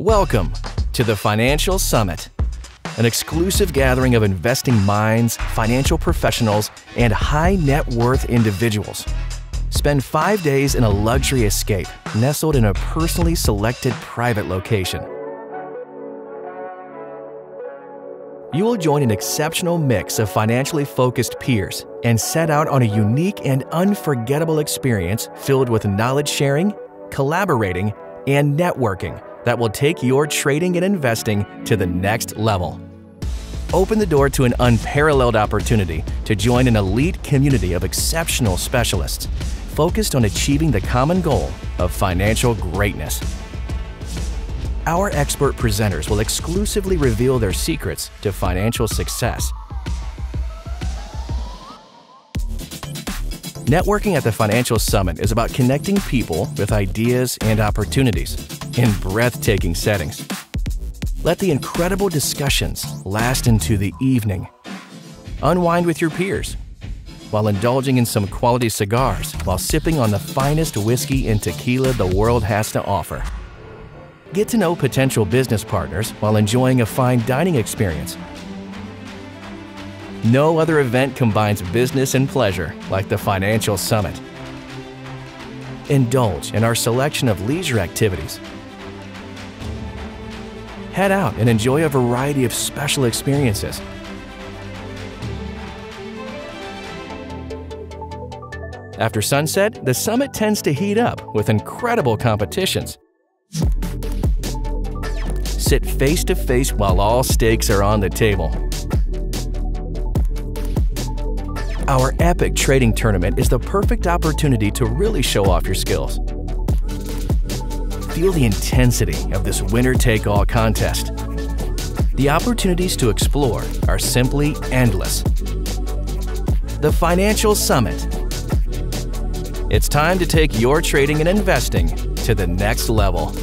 Welcome to the Financial Summit, an exclusive gathering of investing minds, financial professionals, and high net worth individuals. Spend five days in a luxury escape nestled in a personally selected private location. You will join an exceptional mix of financially focused peers and set out on a unique and unforgettable experience filled with knowledge sharing, collaborating, and networking that will take your trading and investing to the next level. Open the door to an unparalleled opportunity to join an elite community of exceptional specialists focused on achieving the common goal of financial greatness. Our expert presenters will exclusively reveal their secrets to financial success. Networking at the Financial Summit is about connecting people with ideas and opportunities in breathtaking settings. Let the incredible discussions last into the evening. Unwind with your peers while indulging in some quality cigars while sipping on the finest whiskey and tequila the world has to offer. Get to know potential business partners while enjoying a fine dining experience. No other event combines business and pleasure like the Financial Summit. Indulge in our selection of leisure activities head out and enjoy a variety of special experiences. After sunset, the summit tends to heat up with incredible competitions. Sit face to face while all stakes are on the table. Our epic trading tournament is the perfect opportunity to really show off your skills. Feel the intensity of this winner take all contest. The opportunities to explore are simply endless. The Financial Summit. It's time to take your trading and investing to the next level.